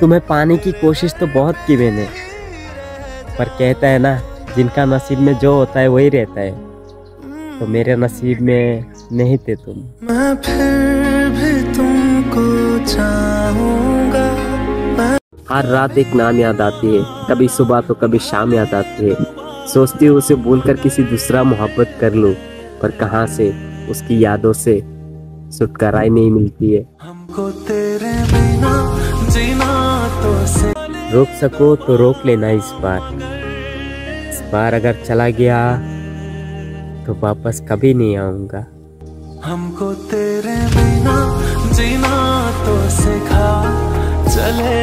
तुम्हें पाने की कोशिश तो बहुत की मैंने। पर कहता है ना जिनका नसीब में जो होता है वही रहता है। तो मेरे नसीब में नहीं थे तुम। मैं फिर भी तुमको चाहूँगा। हर रात एक नाम याद आती है। कभी सुबह तो कभी शाम याद आती है। सोचती हूँ उसे भूलकर किसी दूसरा मोहब्बत कर लूँ। पर कहाँ से उसकी यादों से छुटकारा ही नहीं मिलती है। हमको तेरे रोक सको तो रोक लेना इस बार। इस बार अगर चला गया तो वापस कभी नहीं आऊँगा। हमको तेरे बिना जीना तो सिखा, चले